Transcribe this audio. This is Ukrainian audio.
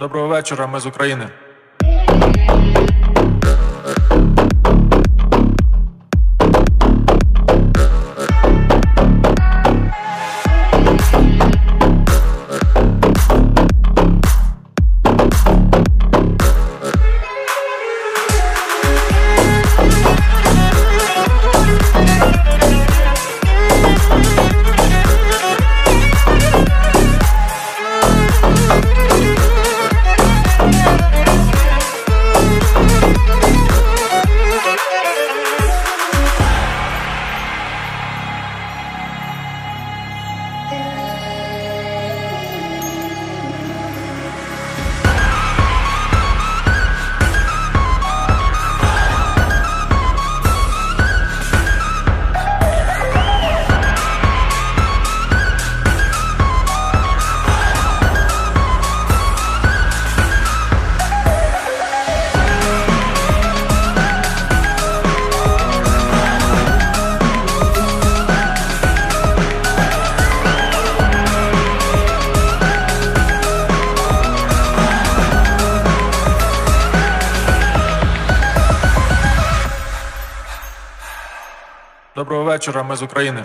Доброго вечора, ми з України. Доброго вечора, ми з України.